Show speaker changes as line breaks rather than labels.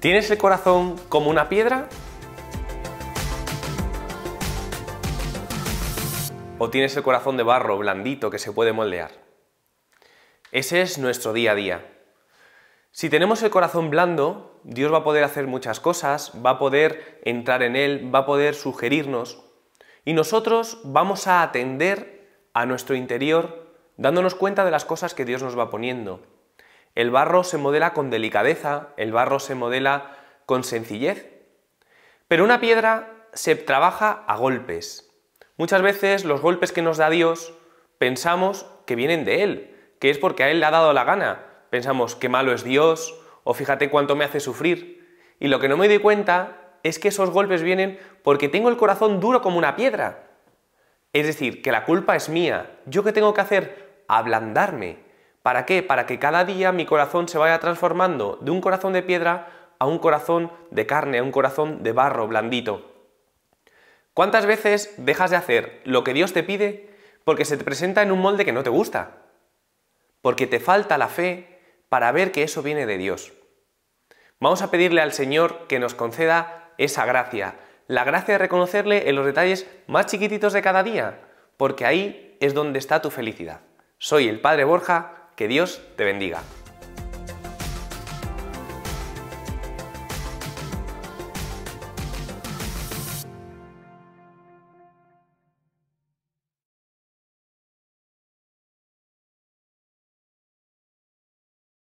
¿Tienes el corazón como una piedra? ¿O tienes el corazón de barro blandito que se puede moldear? Ese es nuestro día a día. Si tenemos el corazón blando, Dios va a poder hacer muchas cosas, va a poder entrar en él, va a poder sugerirnos y nosotros vamos a atender a nuestro interior dándonos cuenta de las cosas que Dios nos va poniendo. El barro se modela con delicadeza, el barro se modela con sencillez, pero una piedra se trabaja a golpes. Muchas veces los golpes que nos da Dios pensamos que vienen de Él, que es porque a Él le ha dado la gana. Pensamos que malo es Dios, o fíjate cuánto me hace sufrir. Y lo que no me doy cuenta es que esos golpes vienen porque tengo el corazón duro como una piedra. Es decir, que la culpa es mía. ¿Yo qué tengo que hacer? Ablandarme, ¿Para qué? Para que cada día mi corazón se vaya transformando de un corazón de piedra a un corazón de carne, a un corazón de barro blandito. ¿Cuántas veces dejas de hacer lo que Dios te pide porque se te presenta en un molde que no te gusta? Porque te falta la fe para ver que eso viene de Dios. Vamos a pedirle al Señor que nos conceda esa gracia, la gracia de reconocerle en los detalles más chiquititos de cada día, porque ahí es donde está tu felicidad. Soy el Padre Borja que Dios te bendiga.